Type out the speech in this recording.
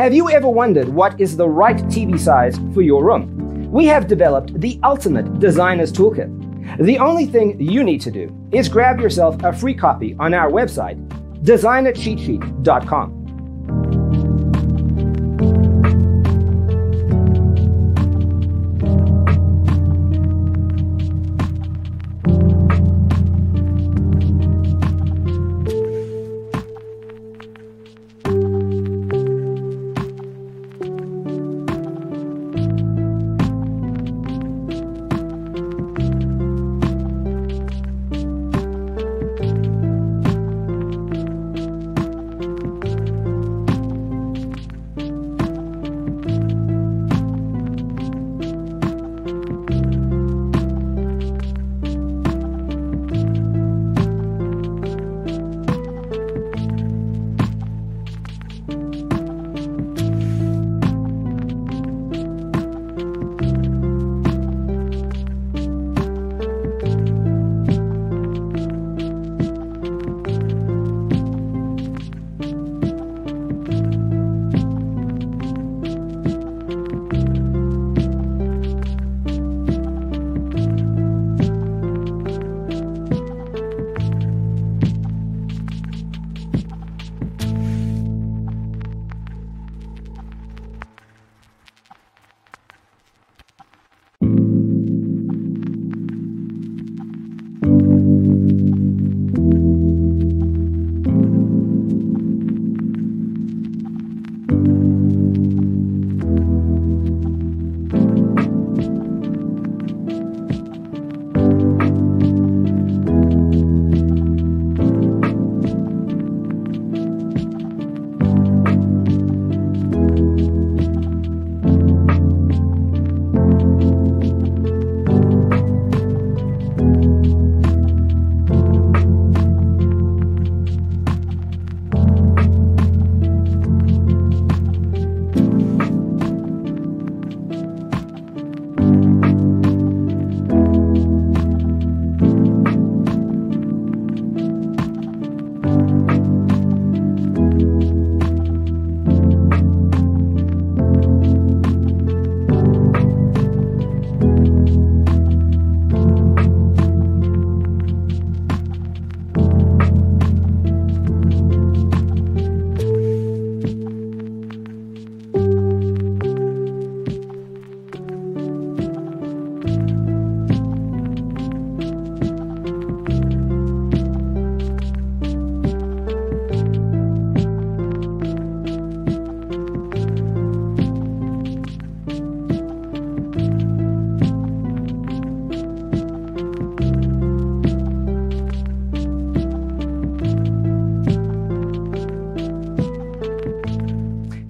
Have you ever wondered what is the right TV size for your room? We have developed the ultimate designer's toolkit. The only thing you need to do is grab yourself a free copy on our website, designercheatsheet.com.